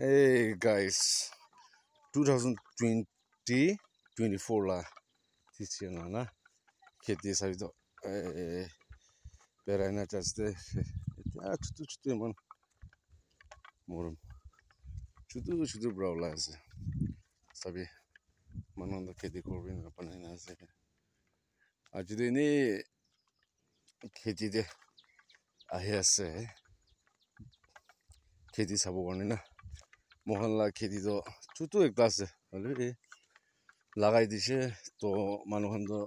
hey guys. 2020 24 la. This year na na. Get this out eh berana just the ah tutu tutu man. Morum. Tutu tutu bro las sabi mananda kedi korbin apana na se. Ajde ni kedi de ahiyase kedi sabo na. Mohan লাগ খেতি তো চুটো একটা আছে হলে এ লাগাই দিছে তো মানুষখান তো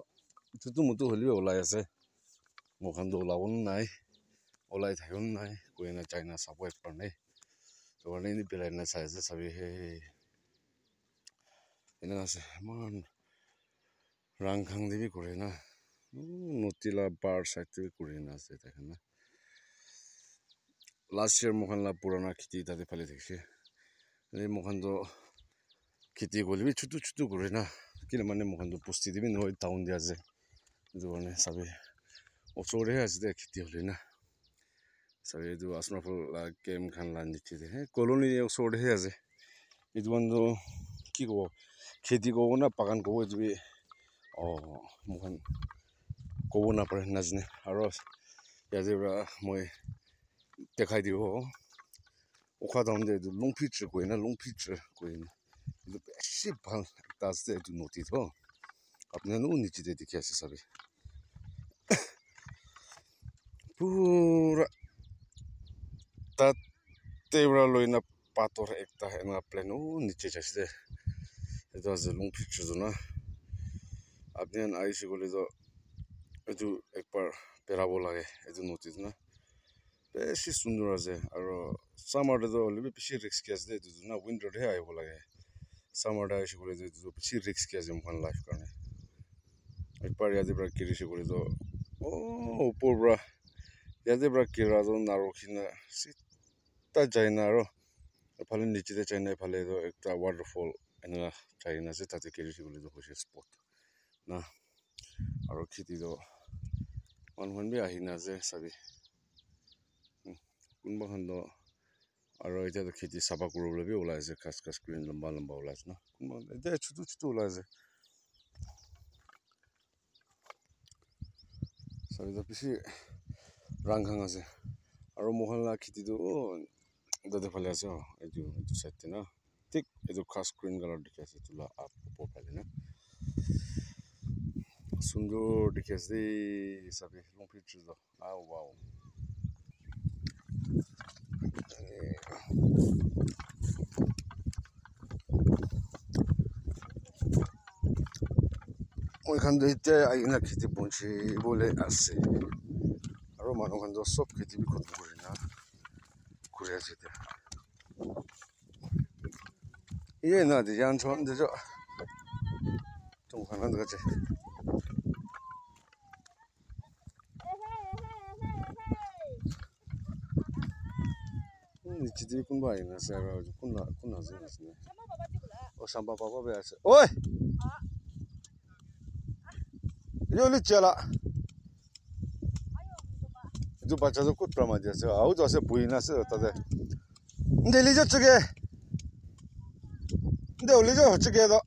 চুটো মুটো হলেও ওলাই আছে। মোখান তো ওলাবও নাই ওলাই থাকিও নাই কয়ে না চাই না চাব একবার নাই। তো কারণে পেলাই না চাই আছে চাবি হে এনে আছে ইমান রং খাং দিবি করে না নতিলা পার সাইড দিবি করে না আছে তাই না লাস্ট ইয়ার মোখানলা পুরানা খেতি তাদের ফেলে দেখছে le mohan do kheti gole bi chutu chutu kore na kila mane mohan do pusti de bi no town de ase edu karne sabi ochor de ase de kheti hole na sabi edu asmaful la game khan la niche de colony ochor de ase edu one do ki kobo kheti kobo na bagan kobo 오카 담데 롱피츠 고이나 롱피츠 고이나 이거 배시 반 다스데 두 노티도 앞네 노니 지데 디케스 사비 pura ta tebra loina pator ekta ena pleno niche chaste it was a long picture zona apnen aishi gole do edu ekpar parabola ge edu notice na বেছি সুন্দৰ আছে আৰু summer দেউতা হ'লে বেছি risky আছে দেই এইটো না উইণ্টাৰতহে আহিব লাগে চামাৰতে আহিছোঁ কৰি এইটো বেছি ৰিস্কি আছে মোৰখন লাইফ কাৰণে একবাৰ ইয়াতে পৰা কিৰিছোঁ কৰিতো অঁ ওপৰৰ পৰা ইয়াতে পৰা কিৰাজন নাৰখি না চিটাত যায় না আৰু এফালে নিচিতে যায় না এফালে এইটো এটা ৱাটাৰফল এনেকুৱা যায় না যে তাতে কিৰিছোঁ কৰিতো হৈছে স্পট না আৰু খেতিটো মানুহখন বি আহি না যে চাবি কোনোবাখন আৰু এতিয়াতো খেতি চাফা কৰিবলৈ ওলাইছে খাচ খাচ ক্ৰীণ লম্বা লম্বা ওলাইছে ন কোনোবা এতিয়া চুটো চুটো ওলাইছে চাৰিটা পিছি ৰাং খাং আছে আৰু মহলা খেতিটো দাদা ফালে আছে অঁ এইটো এইটো চাইডতে ন ঠিক এইটো খাচ ক্ৰীণ কালাৰ দেখি আছে তোলা আপ ওপৰ ফালে ন সুন্দৰ দেখে আসছে এই সাপে লং ফিট ছিল আও বাও মইখান এতিয়া আইনা খেতি পঞ্চিবলৈ আছে আৰু মানুহখন সব চব খেতি বিষত না ঘূৰি আছে এতিয়া এই না দেজান দেজ তোমাৰ গাছে 지지 군바 있는 세가 군나 군나 생겼네. 어 삼바 바바 배스. 오이. 요리 째라. 저 바자서 꽃 프라마지스. 아우 저세 보이나스 따데. 근데 리저 쪽에 근데 올리저 저쪽에도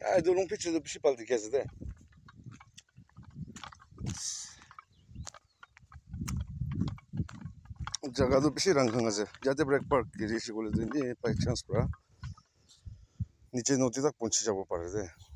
Hai, un pic și pe alte chestii de जगह तो पीछे रंग से जाते ब्रेक पार्क गिरी से बोले तो ये पैक्शन नीचे नोती तक पहुंचे जाबो पड़ रहे थे